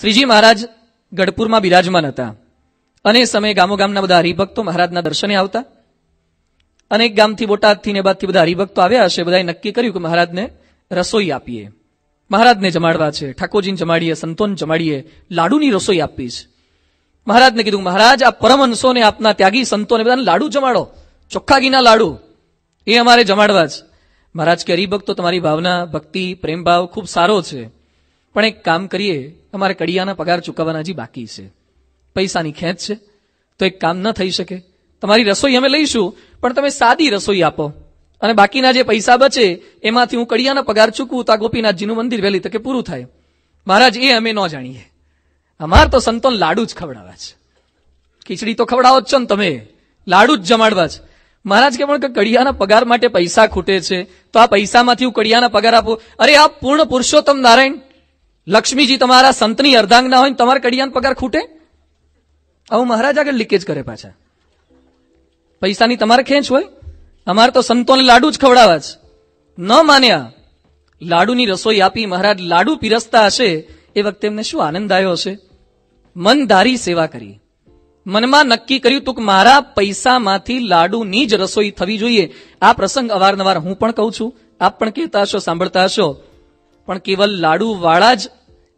શ્રીજી મહારાજ ગઢપુરમાં બિરાજમાન હતા. અને એ સમયે ગામો ગામના બધા હરિભક્તો મહારાજના દર્શને આવતા. અનેક ગામથી બોટાદથી ને બાદથી બધા હરિભક્તો આવ્યા હશે, બધાએ નક્કી કર્યું કે મહારાજને રસોઈ આપીએ. મહારાજને જમાડવા છે, ઠાકોરજીને જમાડીએ, સંતોને જમાડીએ, લાડુની રસોઈ આપવી છે મહારાજને કીધું, મહારાજ, આ પરમહંસોને આપના ત્યાગી સંતોને બધાને લાડુ જમાડો, ચોખ્ખા ઘીના લાડુ. એ અમારે જમાડવા છે. મહારાજ કે, હરિભક્તો, તમારી ભાવના, ભક્તિ, પ્રેમભાવ ખૂબ સારો છે. પણ એક કામ કરીએ અમારે કડિયાના પગાર ચૂકવવાના હજી બાકી છે. પૈસાની ખેંચ છે. તો એક કામ ન થઈ શકે. તમારી રસોઈ અમે લઈશું, પણ તમે સાદી રસોઈ આપો. અને બાકીના જે પૈસા બચે, એમાંથી હું કડિયાના પગાર ચૂકવું તો આ ગોપીનાથજીનું મંદિર વહેલી તકે પૂરું થાય. મહારાજ, એ અમે ન જાણીએ. અમાર તો સંતોન લાડુ જ ખવડાવ્યા છે. ખીચડી તો ખવડાવો જ છો ને તમે. લાડુ જ જમાડવા છે. મહારાજ કે પણ કડિયાના પગાર માટે પૈસા ખૂટે છે, તો આ પૈસામાંથી હું કડિયાના પગાર આપું. અરે આ પૂર્ણ પુરુષોત્તમ નારાયણ લક્ષ્મીજી તમારા સંતની અર્ધાંગના હોય તમારા કડિયાનો પગાર ખૂટે? આવું મહારાજ આગળ લીકેજ કરે પાછા. પૈસાની તમારે ખેંચ હોય? અમારે તો સંતોને લાડુ જ ખવડાવવા છે ન માન્યા. લાડુની રસોઈ આપી મહારાજ લાડુ પીરસતા હશે, એ વખતે એમને શું આનંદ આવ્યો હશે? મન ધારી સેવા કરી. મનમાં નક્કી કર્યું તું કે મારા પૈસામાંથી લાડુની જ રસોઈ થવી જોઈએ. આ પ્રસંગ અવારનવાર હું પણ કહું છું. આપ પણ કહેતા હશો, સાંભળતા હશો. પણ કેવલ લાડુવાળા જ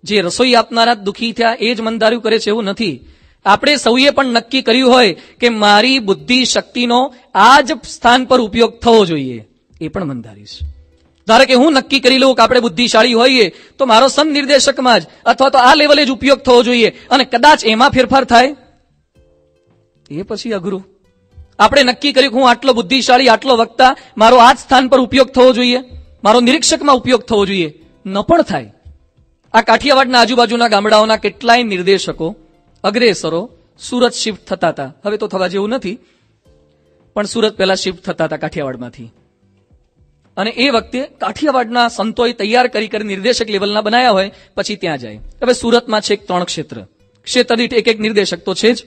જે રસોઈ આપનારા દુઃખી થયા એ જ મંદાર્યું કરે છે એવું નથી. આપણે સૌએ પણ નક્કી કર્યું હોય કે મારી બુદ્ધિ શક્તિનો આ જ સ્થાન પર ઉપયોગ થવો જોઈએ. એ પણ મનદારી છે. ધારો કે હું નક્કી કરી લઉં કે આપણે બુદ્ધિશાળી હોઈએ, તો મારો સન નિર્દેશકમાં જ અથવા તો આ લેવલે જ ઉપયોગ થવો જોઈએ અને કદાચ એમાં ફેરફાર થાય. એ પછી અઘરું. આપણે નક્કી કર્યું કે હું આટલો બુદ્ધિશાળી, આટલો વક્તા, મારો આ જ સ્થાન પર ઉપયોગ થવો જોઈએ. મારો નિરીક્ષકમાં ઉપયોગ થવો જોઈએ. ન પણ થાય. આ કાઠિયાવાડના આજુબાજુના ગામડાઓના કેટલાય નિર્દેશકો, અગ્રેસરો સુરત શિફ્ટ થતા હતા. હવે તો થવા જેવું નથી, પણ સુરત પહેલા શિફ્ટ થતા હતા કાઠિયાવાડમાંથી. અને એ વખતે કાઠિયાવાડના સંતોએ તૈયાર કરી કરી નિર્દેશક લેવલના બનાવ્યા હોય, પછી ત્યાં જાય. હવે સુરતમાં છે ત્રણ ક્ષેત્ર. ક્ષેત્ર એક એક નિર્દેશક તો છે જ.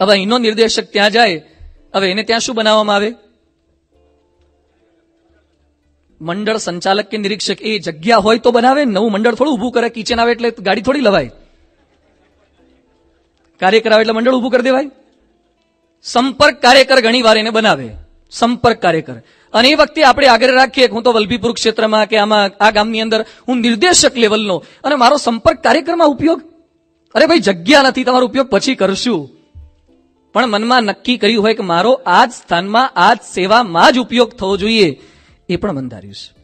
હવે અહીંનો નિર્દેશક ત્યાં જાય. હવે એને ત્યાં શું બનાવવામાં આવે? મંડળ સંચાલક કે નિરીક્ષક, એ જગ્યા હોય તો બનાવે, નવું મંડળ થોડું ઊભું કરે, કિચન આવે એટલે ગાડી થોડી લવાય. કાર્યકર આવે એટલે મંડળ ઊભું કરી દેવાય. સંપર્ક કાર્યકર ઘણી વાર એને બનાવે. સંપર્ક કાર્યકર. અને એ વખતે આપણે આગળ રાખીએ, હું તો વલભીપુર ક્ષેત્રમાં કે આમાં, આ ગામની અંદર, હું નિર્દેશક લેવલનો. અને મારો સંપર્ક કાર્યક્રમમાં ઉપયોગ, અરે ભાઈ, જગ્યા નથી, તમારો ઉપયોગ પછી કરશું. પણ મનમાં નક્કી કર્યું હોય કે મારો આ જ સ્થાનમાં, આ જ સેવામાં જ ઉપયોગ થવો જોઈએ. એ પણ બંધાર્યું છે.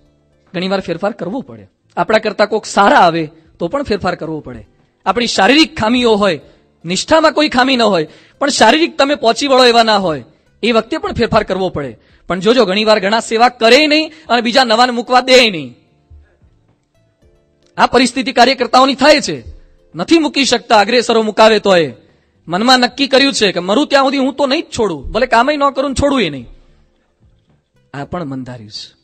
ઘણીવાર ફેરફાર કરવો પડે. આપણા કરતા કોઈક સારા આવે તો પણ ફેરફાર કરવો પડે. આપણી શારીરિક ખામીઓ હોય, નિષ્ઠામાં કોઈ ખામી ન હોય, પણ શારીરિક તમે પહોંચી વળો એવા ના હોય, એ વખતે પણ ફેરફાર કરવો પડે. પણ જોજો, ઘણીવાર ઘણા સેવા કરે નહીં અને બીજા નવાને મૂકવા દે નહીં. આ પરિસ્થિતિ કાર્યકર્તાઓની થાય છે. નથી મૂકી શકતા, અગ્રેસરો મુકાવે તો એ મનમાં નક્કી કર્યું છે કે મરું ત્યાં સુધી હું તો નહીં જ છોડું. ભલે કામય ન કરું છોડું એ નહીં. આ પણ મંદાર્યું છે.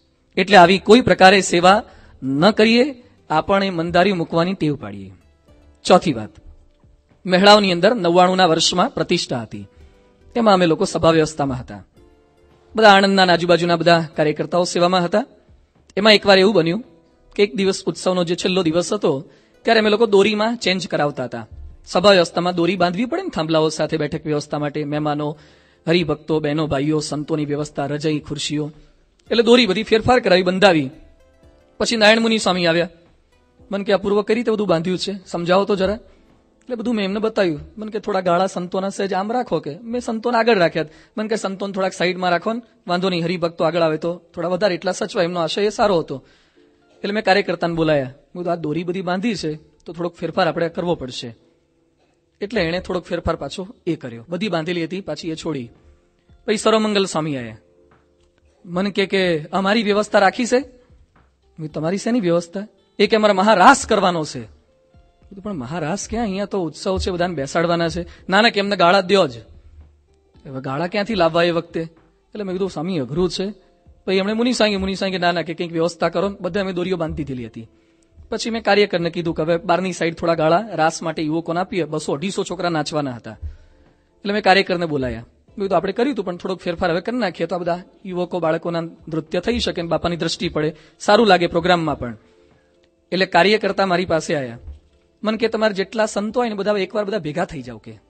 એટલે આવી કોઈ પ્રકારે સેવા ન કરીએ, આપણે પણ મંદાર્યું મૂકવાની ટેવ પાડીએ. ચોથી વાત. મહેળાઓની અંદર નવ્વાણુંના વર્ષમાં પ્રતિષ્ઠા હતી. તેમાં અમે લોકો સભા વ્યવસ્થામાં હતા. બધા આણંદના આજુબાજુના બધા કાર્યકર્તાઓ સેવામાં હતા. એમાં એકવાર એવું બન્યું કે એક દિવસ ઉત્સવનો જે છેલ્લો દિવસ હતો, ત્યારે અમે લોકો દોરીમાં ચેન્જ કરાવતા હતા. સભા વ્યવસ્થામાં દોરી બાંધવી પડે ને થાંભલાઓ સાથે બેઠક વ્યવસ્થા માટે, મહેમાનો હરિભક્તો, બહેનો, ભાઈઓ, સંતોની વ્યવસ્થા, રજઈ, ખુરશીઓ, એટલે દોરી બધી ફેરફાર કરાવી, બંધાવી. પછી નારાયણ મુનિ સ્વામી આવ્યા. મને કે અપૂર્વ કઈ રીતે બધું બાંધ્યું છે? સમજાવો તો જરા. એટલે બધું મેં એમને બતાવ્યું. મને કે થોડા ગાળા સંતોના સહેજ આમ રાખો કે? મેં સંતોને આગળ રાખ્યા મને કે સંતોન થોડાક સાઈડમાં રાખો ને. વાંધો નહીં, હરિભક્તો આગળ આવે તો થોડા વધારે એટલા સચવાય. એમનો આશય એ સારો હતો. એટલે મેં કાર્યકર્તાને બોલાયા. મેં આ દોરી બધી બાંધી છે, તો થોડોક ફેરફાર આપણે કરવો પડશે. એટલે એણે થોડોક ફેરફાર પાછો એ કર્યો. બધી બાંધેલી હતી, પાછી એ છોડી. પછી સર્વમંગલ સ્વામી આવ્યા મને કે કે અમારી વ્યવસ્થા રાખી છે? તમારી શેની વ્યવસ્થા? એ કે, અમારે મહારાસ કરવાનો છે. પણ મહારાસ ક્યાં? અહીંયા તો ઉત્સવ છે, બધાને બેસાડવાના છે. ના ના કે એમને ગાળા દ્યો જ. હવે ગાળા ક્યાંથી લાવવા એ વખતે? એટલે મેં કીધું, સ્વામી અઘરું છે. પછી એમણે મુનિ સાંગે મુનિ સાંગે, ના ના, કે કંઈક વ્યવસ્થા કરો. બધા અમે દોરીઓ બાંધી દીધેલી હતી. પછી મેં કાર્યકરને કીધું કે હવે બારની સાઈડ થોડા ગાળા, રાસ માટે યુવકોને આપીએ. બસો અઢીસો છોકરા નાચવાના હતા. એટલે મેં કાર્યકરને બોલાયા. મેં કીધું, આપણે કર્યું હતું પણ થોડોક ફેરફાર હવે કરી નાખીએ તો આ બધા યુવકો, બાળકોના નૃત્ય થઈ શકે બાપાની દ્રષ્ટિ પડે. સારું લાગે પ્રોગ્રામમાં પણ. એટલે કાર્યકર્તા મારી પાસે આવ્યા મને કે તમારે જેટલા સંતો હોય ને બધા એકવાર બધા ભેગા થઈ જાવ કે.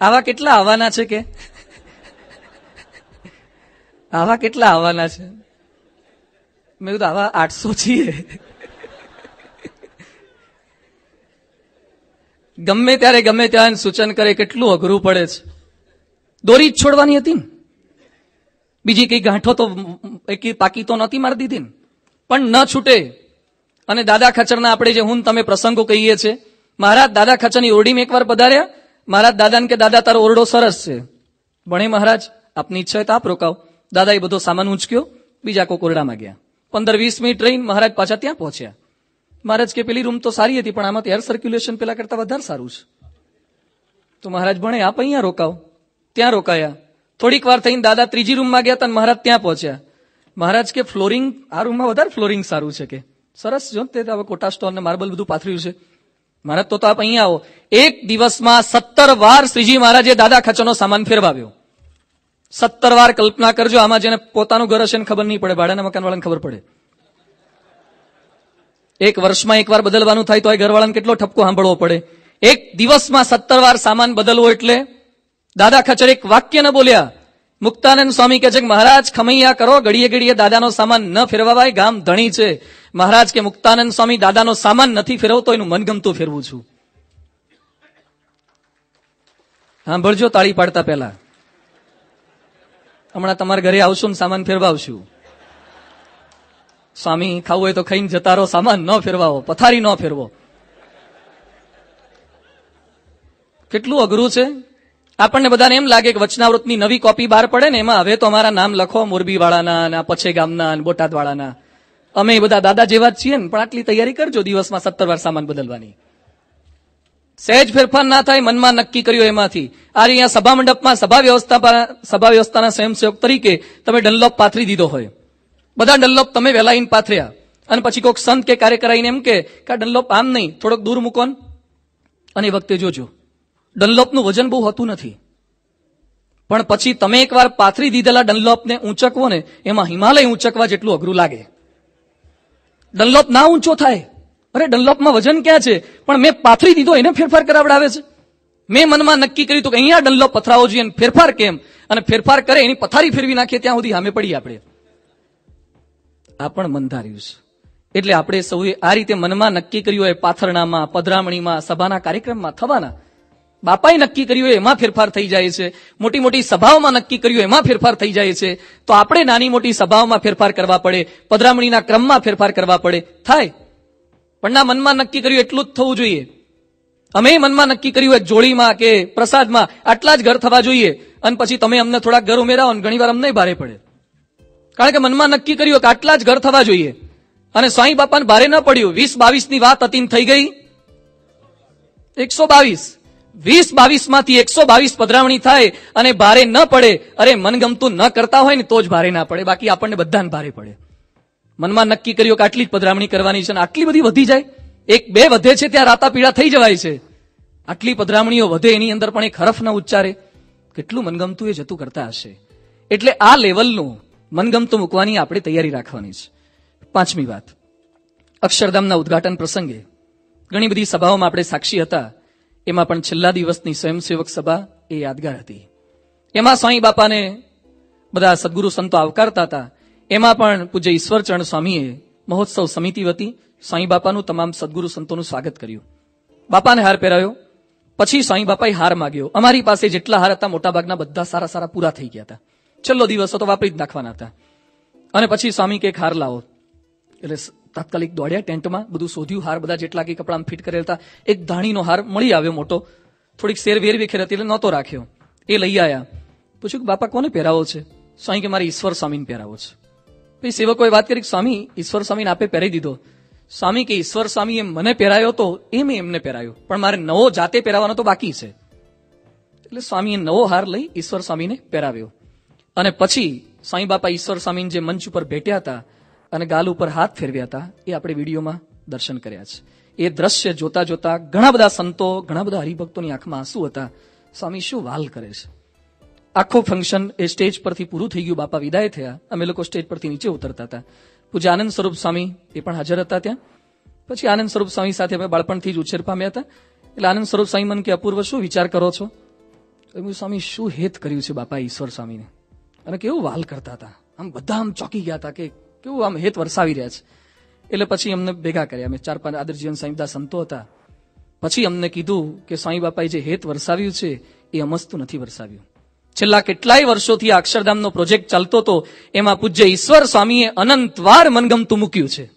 આવા કેટલા આવવાના છે કે? આવા કેટલા આવવાના છે? મેં કીધું, આવા આઠસો છીએ. ગમે ત્યારે ગમે ત્યાં સૂચન કરે કેટલું અઘરું પડે છે. દોરી જ છોડવાની હતી ને. બીજી કઈ ગાંઠો તો એક પાકી તો નહોતી મારી દીધી ને. પણ ન છૂટે. અને દાદા ખચરના આપણે જે હું તમે પ્રસંગો કહીએ છીએ મહારાજ દાદા ખચરની ઓરડીમાં એકવાર પધાર્યા. મહારાજ દાદાને કે, દાદા, તારો ઓરડો સરસ છે. ભણે મહારાજ, આપની ઈચ્છા હોય તો આપ રોકાવ દાદા એ બધો સામાન ઉંચક્યો બીજા કોકોરડામાં ગયા. પંદર વીસ મિનિટ રહીને મહારાજ પાછા ત્યાં પહોંચ્યા. મહારાજ કે, પેલી રૂમ તો સારી હતી, પણ આમાં એર સર્ક્યુલેશન પેલા કરતા વધારે સારું છે. તો મહારાજ ભણે, આપ અહીંયા રોકાવ ત્યાં રોકાયા. થોડીક વાર થઈને દાદા ત્રીજી રૂમમાં ગયા હતા મહારાજ ત્યાં પહોંચ્યા. મહારાજ કે, ફ્લોરિંગ, આ રૂમમાં વધારે ફ્લોરિંગ સારું છે કે? સરસ જો તે હવે કોટા સ્ટોન ને માર્બલ બધું પાથર્યું છે. મહારાજ તો આપ અહીંયા આવો. એક દિવસમાં સત્તર વાર શ્રીજી મહારાજે દાદા ખચરનો સામાન ફેરવાવ્યો. સત્તર વાર કલ્પના કરજો, આમાં જેને પોતાનું ઘર હશે ને ખબર નહીં પડે, ભાડાના મકાનવાળાને ખબર પડે. એક વર્ષમાં એકવાર બદલવાનું થાય તો એ ઘરવાળાને કેટલો ઠપકો સાંભળવો પડે. એક દિવસમાં સત્તર વાર સામાન બદલવો એટલે દાદા ખચર એક વાક્ય ન બોલ્યા. મુક્તાનંદ સ્વામી કે છે મહારાજ, ખમૈયા કરો ઘડીએ ઘડીએ દાદાનો સામાન ન ફેરવાય ગામ ધણી છે. મહારાજ કે, મુક્તાનંદ સ્વામી, દાદાનો સામાન નથી ફેરવતો, એનું મનગમતું ફેરવું છું. સાંભળજો, તાળી પાડતા પહેલા. હમણાં તમારા ઘરે આવશું ને સામાન ફેરવાવશું. સ્વામી, ખાવું હોય તો ખાઈને જતા રહો, સામાન ન ફેરવાવો, પથારી ન ફેરવો. કેટલું અઘરું છે. આપણને બધાને એમ લાગે કે વચનાવૃતની નવી કોપી બહાર પડે ને એમાં હવે તો અમારા નામ લખો મોરબી વાળાના અને પછે ગામના અને બોટાદ વાળાના અમે બધા દાદા જેવા જ છીએ ને, પણ આટલી તૈયારી કરજો દિવસમાં સત્તર વાર સામાન બદલવાની. સહેજ ફેરફાર ના થાય, મનમાં નક્કી કર્યું એમાંથી. આ અહીંયા સભા મંડપમાં સભા વ્યવસ્થા સભા વ્યવસ્થાના સ્વયંસેવક તરીકે તમે ડનલોપ પાથરી દીધો હોય. બધા ડનલોપ તમે વહેલા આઈને પાથર્યા. અને પછી કોઈક સંત કે કાર્યકર આવીને એમ કે કે આ ડનલોપ આમ નહીં, થોડોક દૂર મૂકો અને એ વખતે જોજો. ડનલોપનું વજન બહુ હોતું નથી. પણ પછી તમે એકવાર પાથરી દીધેલા ડનલોપને ઊંચકવો ને, એમાં હિમાલય ઊંચકવા જેટલું અઘરું લાગે. ડનલોપ ના ઊંચો થાય. અરે, ડનલોપમાં વજન ક્યાં છે? પણ મેં પાથરી દીધો, એને ફેરફાર કરાવડાવે છે. મેં મનમાં નક્કી કર્યું હતું કે અહીંયા ડનલોપ પથરાવો જોઈએ અને ફેરફાર કેમ? અને ફેરફાર કરે, એની પથારી ફેરવી નાખીએ ત્યાં સુધી હામે પડી આપણે. આ પણ મનધાર્યું છે. એટલે આપણે સૌએ આ રીતે મનમાં નક્કી કર્યું હોય, પાથરણામાં, પધરામણીમાં, સભાના કાર્યક્રમમાં થવાના. બાપાએ નક્કી કર્યું હોય, એમાં ફેરફાર થઈ જાય છે. મોટી મોટી સભાઓમાં નક્કી કર્યું એમાં ફેરફાર થઈ જાય છે. તો આપણે નાની મોટી સભાઓમાં ફેરફાર કરવા પડે, પધરામણીના ક્રમમાં ફેરફાર કરવા પડે. થાય. પણ ના મનમાં નક્કી કર્યું એટલું જ થવું જોઈએ. અમે મનમાં નક્કી કર્યું એક જોડીમાં કે પ્રસાદમાં, આટલા જ ઘર થવા જોઈએ. અને પછી તમે અમને થોડાક ઘર ઉમેરાવો ને ઘણી વાર અમને ભારે પડે. કારણ કે મનમાં નક્કી કર્યું કે આટલા જ ઘર થવા જોઈએ. અને સ્વાઈ બાપાને ભારે ન પડ્યું. વીસ બાવીસની વાત અતિન થઈ ગઈ. એકસો બાવીસ. વીસ બાવીસમાંથી એકસો બાવીસ પધરાવણી થાય અને ભારે ન પડે. અરે મનગમતું ન કરતા હોય ને તો જ ભારે ના પડે. બાકી આપણને બધાને ભારે પડે. મનમાં નક્કી કર્યું કે આટલી જ પધરામણી કરવાની છે અને આટલી બધી વધી જાય. એક બે વધે છે ત્યાં રાતા પીડા થઈ જવાય છે. આટલી પધરામણીઓ વધે એની અંદર પણ એક હરફ ન ઉચ્ચારે. કેટલું મનગમતું એ જતું કરતા હશે. એટલે આ લેવલનું મનગમતું મૂકવાની આપણે તૈયારી રાખવાની છે. પાંચમી વાત. અક્ષરધામના ઉદઘાટન પ્રસંગે ઘણી બધી સભાઓમાં આપણે સાક્ષી હતા. એમાં પણ છેલ્લા દિવસની સ્વયંસેવક સભા એ યાદગાર હતી. એમાં સ્વાઈ બાપાને બધા સદગુરુ સંતો આવકારતા હતા. એમાં પણ પૂજ્ય ઈશ્વરચરણ સ્વામીએ મહોત્સવ સમિતિ વતી સાંઈ બાપાનું તમામ સદગુરુ સંતોનું સ્વાગત કર્યું. બાપાને હાર પહેરાયો. પછી સ્વાઈ બાપાએ હાર માગ્યો. અમારી પાસે જેટલા હાર હતા, મોટાભાગના બધા સારા સારા પૂરા થઈ ગયા હતા. છેલ્લો દિવસ હતો, વાપરી જ નાખવાના હતા. અને પછી સ્વામી કે હાર લાવો. એટલે તાત્કાલિક દોડ્યા ટેન્ટમાં, બધું શોધ્યું, હાર બધા જેટલા કે કપડાં ફિટ કરેલ હતા, એક ધાણીનો હાર મળી આવ્યો મોટો. થોડીક શેર વેર વિખેર હતી એટલે નહોતો રાખ્યો. એ લઈ આવ્યા પૂછ્યું કે, બાપા, કોને પહેરાવો છે? સ્વાઈ કે, મારે ઈશ્વર સ્વામીને પહેરાવો છે. પછી સેવકોએ વાત કરી સ્વામી, ઈશ્વર સ્વામીને આપે પહેરાવી દીધો. સ્વામી, કે ઈશ્વર સ્વામીએ મને પહેરાયો તો એ મેં એમને પહેરાયો. પણ મારે નવો જાતે પહેરાવાનો તો બાકી છે. એટલે સ્વામીએ નવો હાર લઈ ઈશ્વર સ્વામીને પહેરાવ્યો. અને પછી સાંઈ બાપા ઈશ્વર સ્વામીને જે મંચ ઉપર ભેટ્યા હતા અને ગાલ ઉપર હાથ ફેરવ્યા હતા, એ આપણે વિડીયોમાં દર્શન કર્યા છે. એ દ્રશ્ય જોતા જોતા ઘણા બધા સંતો, ઘણા બધા હરિભક્તોની આંખમાં આંસુ હતા. સ્વામી શું વાલ કરે છે? આખો ફંક્શન એ સ્ટેજ પરથી પૂરું થઈ ગયું. બાપા વિદાય થયા. અમે લોકો સ્ટેજ પરથી નીચે ઉતરતા હતા. પૂજ્ય આનંદ સ્વરૂપ સ્વામી એ પણ હાજર હતા ત્યાં. પછી આનંદ સ્વરૂપ સ્વામી સાથે અમે બાળપણથી જ ઉછેર પામ્યા હતા. એટલે આનંદ સ્વરૂપ સ્વામી મને કે અપૂર્વ શું વિચાર કરો છો? સ્વામી, શું હેત કર્યું છે બાપા ઈશ્વર સ્વામીને? અને કેવું વાલ કરતા હતા? આમ બધા આમ ચોકી ગયા હતા કે કેવું આમ હેત વરસાવી રહ્યા છે. એટલે પછી અમને ભેગા કર્યા. અમે ચાર પાંચ આદરજીવન સ્વામી બધા સંતો હતા. પછી અમને કીધું કે, સ્વામી બાપાએ જે હેત વરસાવ્યું છે, એ અમસ્તું નથી વરસાવ્યું. છેલ્લા કેટલાય વર્ષોથી અક્ષરધામનો પ્રોજેક્ટ ચાલતો હતો, એમાં પૂજ્ય ઈશ્વર સ્વામીએ અનંતવાર મનગમતું મૂક્યું છે.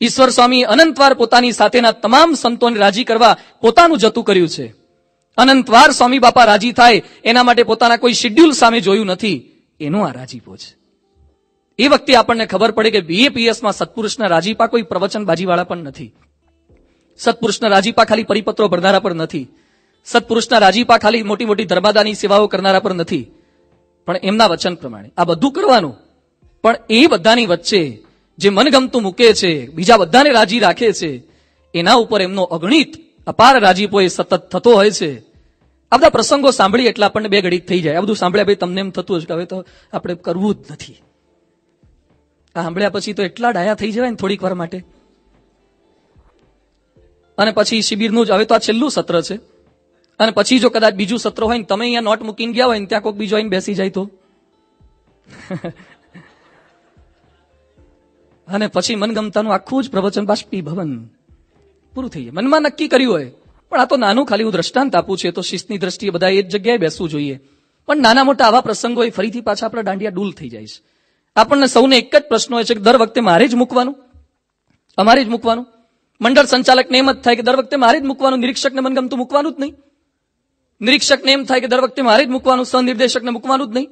ઈશ્વર સ્વામી અનંતવાર પોતાની સાથેના તમામ સંતોને રાજી કરવા પોતાનું જતું કર્યું છે. અનંતવાર સ્વામી બાપા રાજી થાય, એના માટે પોતાના કોઈ શિડ્યુલ સામે જોયું નથી, એનો આ રાજીપો છે. એ વખતે આપણને ખબર પડે કે બીએપીએસમાં સત્પુરુષના રાજીપા કોઈ પ્રવચનબાજીવાળા પણ નથી. સત્પુરુષના રાજીપા ખાલી પરિપત્રો ભરનારા પર નથી. સત્પુરુષના રાજીપા ખાલી મોટી મોટી ધર્માદાની સેવાઓ કરનારા પર નથી. પણ એમના વચન પ્રમાણે, આ બધું કરવાનું. પણ એ બધાની વચ્ચે જે મનગમતું મૂકે છે, બીજા બધાને રાજી રાખે છે, એના ઉપર એમનો અગણિત અપાર રાજીપો એ સતત થતો હોય છે. આ બધા પ્રસંગો સાંભળી એટલે આપણને બે ઘડી થઈ જાય. આ બધું સાંભળ્યા પછી તમને એમ થતું હશે કે હવે તો આપણે કરવું જ નથી. આ સાંભળ્યા પછી તો એટલા ડાયા થઈ જવાય ને થોડીક વાર માટે. અને પછી શિબિરનું જ, હવે તો આ છેલ્લું સત્ર છે. અને પછી જો કદાચ બીજું સત્ર હોય ને તમે અહીંયા નોટ મૂકીને ગયા હોય ને ત્યાં કોઈક બીજો આવીને બેસી જાય તો? અને પછી મનગમતાનું આખું જ પ્રવચન બાષ્પીભવન પૂરું થઈ જાય. મનમાં નક્કી કર્યું હોય, પણ આ તો નાનું ખાલી હું દ્રષ્ટાંત આપું છે, તો શિસ્તની દ્રષ્ટિએ બધા એ જ જગ્યાએ બેસવું જોઈએ. પણ નાના મોટા આવા પ્રસંગો એ ફરીથી પાછા આપણા દાંડિયા ડૂલ થઈ જાય છે. આપણને સૌને એક જ પ્રશ્ન હોય છે કે દર વખતે મારે જ મૂકવાનું? અમારે જ મૂકવાનું? મંડળ સંચાલકને એમ જ થાય કે દર વખતે મારે જ મૂકવાનું? નિરીક્ષકને મનગમતું મૂકવાનું જ નહીં? નિરીક્ષકને એમ થાય કે દર વખતે મારે જ મૂકવાનું, સહનિર્દેશકને મૂકવાનું જ નહીં.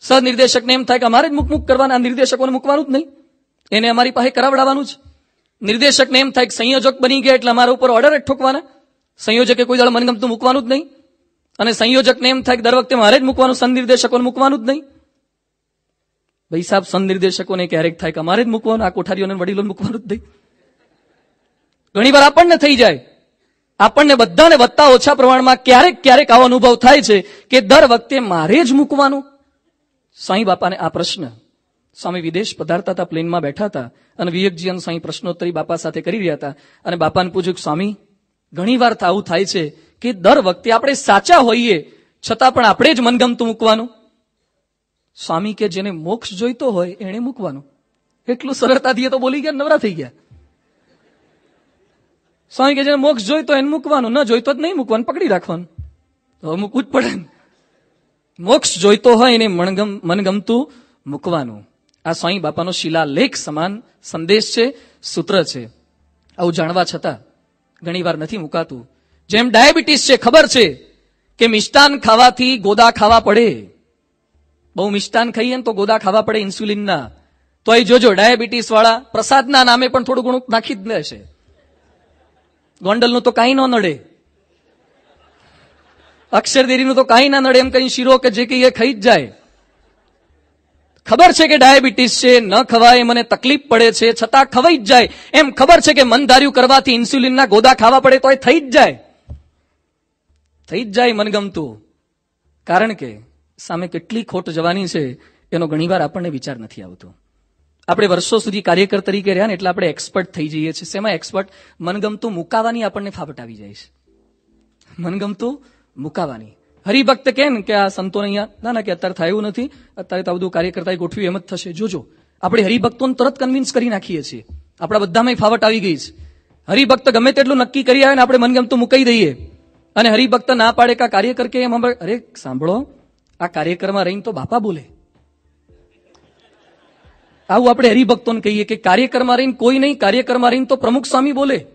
સહનિર્દેશકને એમ થાય કે અમારે જ મુક મુક કરવાના નિર્દેશકોને મૂકવાનું જ નહીં. એને અમારી પાસે કરાવડાવવાનું જ. નિર્દેશકને એમ થાય કે સંયોજક બની ગયા એટલે અમારા ઉપર ઓર્ડર જ ઠોકવાના. સંયોજકે કોઈ દાડો મનગમતું મૂકવાનું જ નહીં. અને સંયોજકને એમ થાય કે દર વખતે મારે જ મૂકવાનું સનનિર્દેશકોને મૂકવાનું જ નહીં. ભાઈ સાહેબ સનનિર્દેશકોને ક્યારેક થાય કે અમારે જ મૂકવાનું, આ કોઠારીઓને વડીલોને મૂકવાનું જ નહીં. ઘણી વાર આપણને થઈ જાય. આપણને બધાને વધતા ઓછા પ્રમાણમાં ક્યારેક ક્યારેક આવો અનુભવ થાય છે કે દર વખતે મારે જ મૂકવાનું? સાંઈ બાપાને આ પ્રશ્ન. સ્વામી વિદેશ પધારતા હતા, પ્લેનમાં બેઠા હતા અને વિવેકજીયન સાંઈ પ્રશ્નોત્તરી બાપા સાથે કરી રહ્યા હતા. અને બાપાને પૂછ્યું, સ્વામી, ઘણી વાર આવું થાય છે કે દર વખતે આપણે સાચા હોઈએ છતાં પણ આપણે જ મનગમતું મૂકવાનું? સ્વામી કે જેને મોક્ષ જોઈતો હોય એણે મૂકવાનું. એટલું સરળતાથી એ તો બોલી ગયા નવરા થઈ ગયા. સ્વામી કે જેને મોક્ષ જોઈતો એને મૂકવાનું, ન જોઈતો જ નહીં મૂકવાનું, પકડી રાખવાનું. તો મૂકવું જ પડે. મોક્ષ જોઈતો હોય એને મનગમ મનગમતું મૂકવાનું. આ સ્વામી બાપાનો શિલાલેખ સમાન સંદેશ છે, સૂત્ર છે. આવું જાણવા છતાં ઘણી વાર નથી મુકાતું. જેમ ડાયાબિટીસ છે, ખબર છે કે મિષ્ટાન ખાવાથી ગોદા ખાવા પડે. બહુ મિષ્ટાન ખાઈએ ને તો ગોદા ખાવા પડે ઇન્સ્યુલિનના. તો એ જોજો ડાયાબિટીસ વાળા પ્રસાદના નામે પણ થોડું ઘણું નાખી જ લેશે ગોંડલનું તો કાંઈ ન નડે. અક્ષરદેરીનું તો કાંઈ ના નડે, એમ કઈ શીરો કે જે કઈ એ ખાઈ જ જાય. ખબર છે કે ડાયાબિટીસ છે, ન ખવાય, મને તકલીફ પડે છે, છતાં ખવાઈ જ જાય. એમ ખબર છે કે મનધાર્યું કરવાથી ઇન્સ્યુલિનના ગોદા ખાવા પડે તો એ થઈ જ જાય. થઈ જ જાય મનગમતું. કારણ કે સામે કેટલી ખોટ જવાની છે, એનો ઘણીવાર આપણને વિચાર નથી આવતો. આપણે વર્ષો સુધી કાર્યકર તરીકે રહ્યા ને એટલે આપણે એક્સપર્ટ થઈ જઈએ છીએ. શેમાં એક્સપર્ટ મનગમતું મુકાવાની આપણને ફાવટ આવી જાય છે. મનગમતું મુકાવાની. હરિભક્ત કે ને કે આ સંતો અહીંયા? ના ના, કે અત્યારે થાય નથી. અત્યારે તો બધું કાર્યકર્તા ગોઠવ્યું એમ જ થશે. જોજો. આપણે હરિભક્તોને તરત કન્વિન્સ કરી નાખીએ છીએ. આપણા બધામાં ફાવટ આવી ગઈ છે. હરિભક્ત ગમે તેટલું નક્કી કરી આવે ને આપણે મનગમતું મુકાઈ દઈએ. અને હરિભક્ત ના પાડે કા કાર્યકર કે એમ? અરે સાંભળો. આ કાર્યકરમાં રહીને તો બાપા બોલે. આવું આપણે હરિભક્તોને કહીએ કે કાર્યકરમાં રહીને કોઈ નહીં કાર્યકરમાં રહીને તો પ્રમુખ સ્વામી બોલે.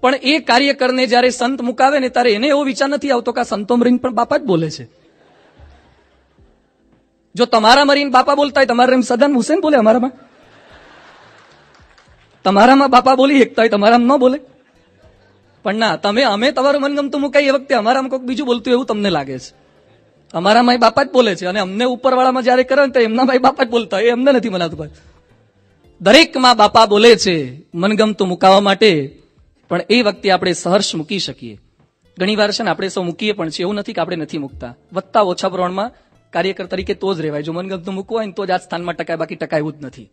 પણ એ કાર્યકરને જ્યારે સંત મુકાવે ને ત્યારે એને એવો વિચાર નથી આવતો કે આ સંતોમાં રહીને પણ બાપા જ બોલે છે. જો તમારા મરીને બાપા બોલતા હોય, તમારા સદાન હુસેન બોલે અમારામાં? તમારામાં બાપા બોલી એકતા હોય, તમારામાં ન બોલે? પણ ના, તમે અમે તમારું મનગમતું મુકાય એ વખતે અમારામાં કોઈક બીજું બોલતું એવું તમને લાગે છે. અમારામાં બાપા જ બોલે છે અને અમને ઉપરવાળામાં જ્યારે કરે ને તો એમના માય બાપા જ બોલતા એ અમને નથી મનાતું ભાઈ. દરેકમાં બાપા બોલે છે મનગમતું મુકાવા માટે. પણ એ વખતે આપણે સહર્ષ મૂકી શકીએ. ઘણી વાર છે ને આપણે સૌ મૂકીએ પણ છે. એવું નથી કે આપણે નથી મૂકતા. વધતા ઓછા પ્રમાણમાં કાર્યકર તરીકે તો જ રહેવાય. જો મનગમતું મૂકવું હોય ને તો જ આ સ્થાનમાં ટકાય, બાકી ટકાય જ નથી.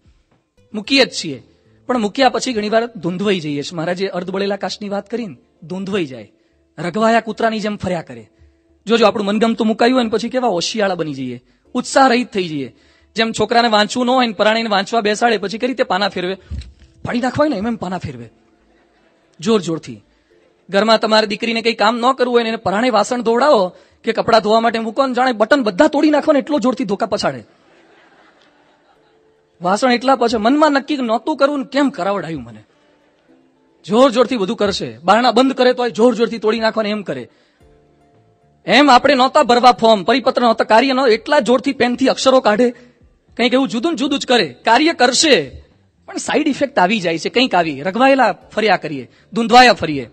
મૂકીએ જ છીએ. પણ મૂક્યા પછી ઘણીવાર ધૂંધવાઈ જઈએ છીએ. મહારાજે અર્ધબળેલા કાશની વાત કરીને ધૂંધવાઈ જાય. રઘવાયા કૂતરાની જેમ ફર્યા કરે. જોજો, આપણું મનગમતું મુકાયું હોય ને પછી કેવા હોશિયાળા બની જઈએ. ઉત્સાહ રહિત થઈ જઈએ. જેમ છોકરાને વાંચવું ન હોય ને પરાણીને વાંચવા બેસાડે, પછી કઈ રીતે પાના ફેરવે? પાડી નાખવાય ને, એમ એમ પાના ફેરવે. જોર જોરથી. ઘરમાં તમારી દીકરીને કઈ કામ ન કરવું હોય ને એને પરાણે વાસણ ધોવડાવો કે કપડાં ધોવા માટે મૂકો ને જાણે બટન બધા તોડી નાખો ને એટલો જોરથી ધોકા પછાડે. વાસણ એટલા પછી મનમાં નક્કી નહોતું કરવું ને કેમ કરાવડાયું મને? જોર જોરથી બધું કરશે. બારણા બંધ કરે તો જોર જોરથી તોડી નાખવાને એમ કરે. એમ આપણે નહોતા ભરવા ફોર્મ, પરિપત્ર નહોતા, કાર્ય ન એટલા જોરથી પેનથી અક્ષરો કાઢે. કંઈક એવું જુદું જુદું જ કરે. કાર્ય કરશે. પણ સાઈડ ઇફેક્ટ આવી જાય છે. કંઈક આવી. રઘવાયેલા ફર્યા કરીએ. ધૂંધવાયા ફરીએ.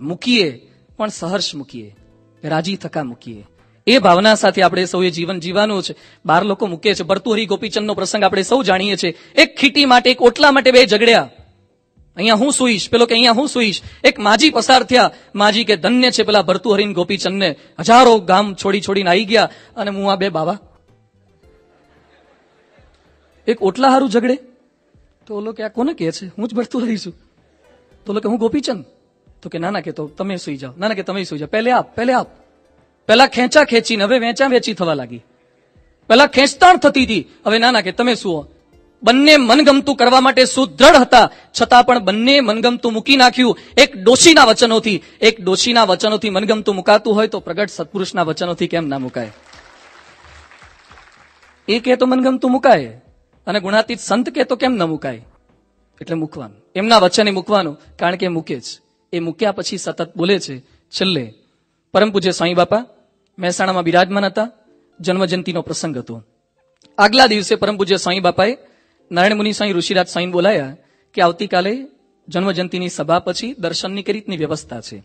મૂકીએ. પણ સહર્ષ મૂકીએ. રાજી થકા મૂકીએ. એ ભાવના સાથે આપણે સૌએ જીવન જીવવાનું છે. બાર લોકો મૂકે છે. ભરતુહરી ગોપીચંદનો પ્રસંગ આપણે સૌ જાણીએ છીએ. એક ખીટી માટે, એક ઓટલા માટે બે ઝઘડ્યા. અહીંયા હું સુઈશ પેલો કે અહીંયા હું સુઈશ એક માજી પસાર થયા. માજી કે ધન્ય છે પેલા ભરતુહરીન ગોપીચંદને. હજારો ગામ છોડી છોડીને આવી ગયા અને હું આ બે બાવા. એક ઓટલા હારું ઝઘડે? તો ઓલો કે આ કોને કહે છે? હું જ ભરતુહરી છું તો ઓલો કે હું ગોપીચંદ? તો કે ના ના કે તો તમે સુઈ જાઓ. ના ના કે, તમે સુઈ જાઓ. પહેલે આપ પહેલે આપ. પહેલા ખેંચા ખેંચીને, હવે વેચા વેચી થવા લાગી. પહેલા ખેંચતાણ થતી હતી હવે ના ના કે, તમે સુઓ. બંને મનગમતું કરવા માટે સુદ્રઢ હતા. છતાં પણ બંને મનગમતું મૂકી નાખ્યું. એક ડોશીના વચનોથી, એક ડોશીના વચનોથી મનગમતું મુકાતું હોય તો પ્રગટ સત્પુરુષના વચનોથી કેમ ના મુકાય? એ કહે તો મનગમતું મુકાય અને ગુણાતીત સંત કહે તો કેમ ન મુકાય? એટલે મૂકવાનું. એમના વચને મૂકવાનું, કારણ કે મૂકે જ. એ મૂક્યા પછી સતત બોલે છે, છેલ્લે, પરમ પૂજ્ય સ્વામી બાપા, મહેસાણામાં બિરાજમાન હતા, જન્મજયંતિનો પ્રસંગ હતો. આગલા દિવસે પરમ પૂજ્ય સ્વામી બાપાએ નારાયણ મુનિ સાંઈ ઋષિરાજ સાંઈ બોલાયા કે આવતીકાલે જન્મજયંતિની સભા પછી દર્શનની કઈ રીતની વ્યવસ્થા છે.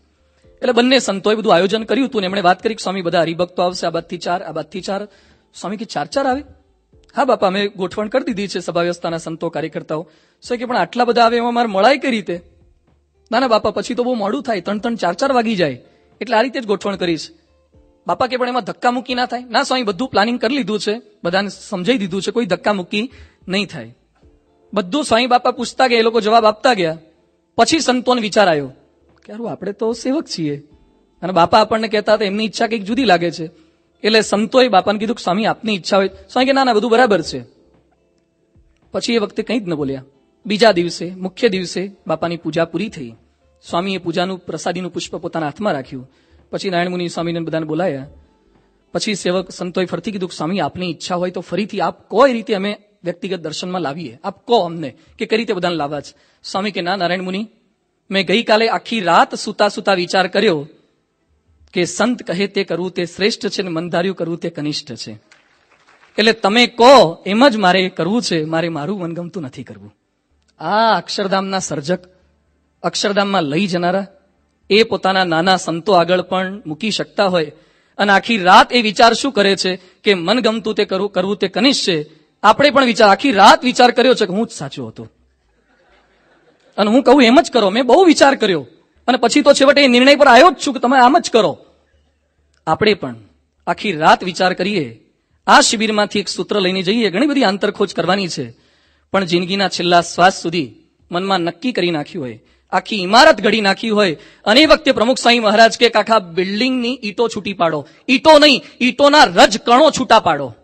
એટલે બંને સંતોએ બધું આયોજન કર્યું હતું એમણે વાત કરી કે સ્વામી બધા હરિભક્તો આવશે, આ બાદથી ચાર, આ બાદથી ચાર. સ્વામી કે ચાર ચાર આવે? હા બાપા, અમે ગોઠવણ કરી દીધી છે સભા વ્યવસ્થાના સંતો, કાર્યકર્તાઓ. સો કે પણ આટલા બધા આવે એમાં મારે મળાય કઈ રીતે? ના ના બાપા, પછી તો બહુ મોડું થાય. ત્રણ ત્રણ ચાર ચાર વાગી જાય. એટલે આ રીતે જ ગોઠવણ કરીશ. બાપા કે પણ એમાં ધક્કા મૂકી ના થાય? ના સ્વામી, બધું પ્લાનિંગ કરી લીધું છે. બધાને સમજાઈ દીધું છે. કોઈ ધક્કા મૂકી નહીં થાય. બધું સ્વામી બાપા પૂછતા ગયા, એ લોકો જવાબ આપતા ગયા. પછી સંતોન વિચાર આવ્યો કે હારું આપણે તો સેવક છીએ. અને બાપા આપણને કહેતા હતા, એમની ઈચ્છા કંઈક જુદી લાગે છે. એટલે સંતોએ બાપાને કીધું કે, સ્વામી, આપની ઈચ્છા હોય. સ્વામી કે, ના ના, બધું બરાબર છે. પછી એ વખતે કંઈ જ ન બોલ્યા. બીજા દિવસે, મુખ્ય દિવસે બાપાની પૂજા પૂરી થઈ. સ્વામીએ પૂજાનું પ્રસાદીનું પુષ્પ પોતાના હાથમાં રાખ્યું. પછી નારાયણ મુનિ સ્વામીને બધાને બોલાયા. પછી સેવક સંતોએ ફરતી કીધું સ્વામી, આપની ઈચ્છા હોય તો ફરીથી આપ કોઈ રીતે અમે વ્યક્તિગત દર્શનમાં લાવીએ. આપ કહો અમને કે કઈ રીતે બધાને લાવવા છે. સ્વામી, કે ના, નારાયણ મુનિ, મેં ગઈકાલે આખી રાત સુતા સુતા વિચાર કર્યો કે સંત કહે તે કરવું તે શ્રેષ્ઠ છે ને મંધાર્યું કરવું તે કનિષ્ઠ છે. એટલે તમે કહો એમ જ મારે કરવું છે, મારે મારું મનગમતું નથી કરવું. આ અક્ષરધામના સર્જક અક્ષરધામમાં લઈ જનારા એ પોતાના નાના સંતો આગળ પણ મૂકી શકતા હોય. અને આખી રાત એ વિચાર શું કરે છે કે મનગમતું તે કરવું કરવું તે કનિષ્ઠ છે. આપણે પણ વિચાર, આખી રાત વિચાર કર્યો છે કે હું જ સાચો હતો. અને હું કહું એમ જ કરો, મેં બહુ વિચાર કર્યો. અને પછી તો છેવટે એ નિર્ણય પર આવ્યો જ છું કે તમે આમ જ કરો. આપણે પણ આખી રાત વિચાર કરીએ. આ શિબિરમાંથી એક સૂત્ર લઈને જઈએ. ઘણી બધી આંતરખોજ કરવાની છે. પણ જિંદગીના છેલ્લા શ્વાસ સુધી મનમાં નક્કી કરી નાખ્યું હોય. આખી ઇમારત ઘડી નાખી હોય. અને વખતે પ્રમુખ સાંઈ મહારાજ કે આખા બિલ્ડિંગની ઈટો છૂટી પાડો. ઈટો નહીં, ઈટોના રજ કણો છૂટા પાડો.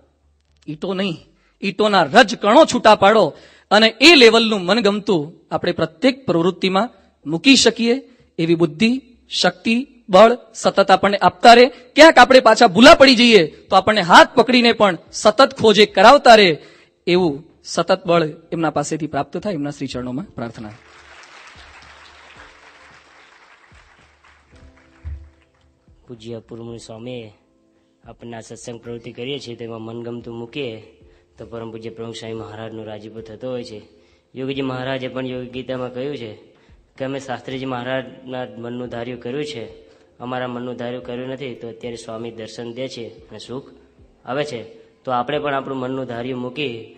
ઈટો નહીં, ઈટોના રજ કણો છૂટા પાડો. અને એ લેવલનું મનગમતું આપણે પ્રત્યેક પ્રવૃત્તિમાં મૂકી શકીએ એવી બુદ્ધિ, શક્તિ, બળ, સતત આપણને આપતા રહે. ક્યાંક આપણે પાછા ભૂલા પડી જઈએ તો આપણને હાથ પકડીને પણ સતત ખોજે, કરાવતા રહે. એવું સતત બળ એમના પાસેથી પ્રાપ્ત થાય. એમના શ્રી ચરણોમાં પ્રાર્થના. પૂજ્ય પૂર્વમુનિ સ્વામીએ આપણને સત્સંગ પ્રવૃત્તિ કરીએ છીએ તેમાં મનગમતું મૂકીએ, તો પરમ પૂજ્ય પ્રમુખ સ્વામી મહારાજનો રાજીપો થતો હોય છે. યોગીજી મહારાજે પણ યોગી ગીતામાં કહ્યું છે કે અમે શાસ્ત્રીજી મહારાજના મનનું ધાર્યું કર્યું છે. અમારા મનનું ધાર્યું કર્યું નથી, તો અત્યારે સ્વામી દર્શન દે છે અને સુખ આવે છે. તો આપણે પણ આપણું મનનું ધાર્યું મૂકી